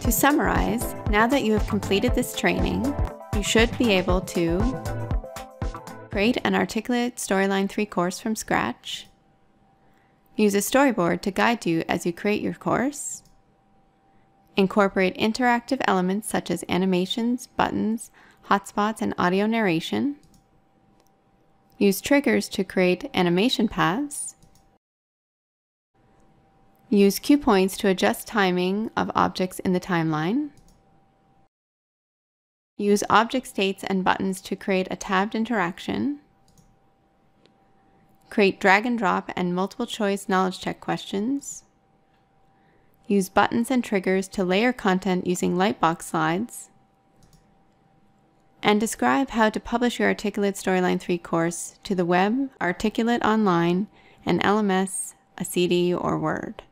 To summarize, now that you have completed this training, you should be able to create an Articulate Storyline 3 course from scratch, use a storyboard to guide you as you create your course, incorporate interactive elements such as animations, buttons, hotspots, and audio narration, use triggers to create animation paths, use cue points to adjust timing of objects in the timeline, use object states and buttons to create a tabbed interaction, create drag and drop and multiple choice knowledge check questions, use buttons and triggers to layer content using Lightbox slides, and describe how to publish your Articulate Storyline 3 course to the web, Articulate Online, an LMS, a CD, or Word.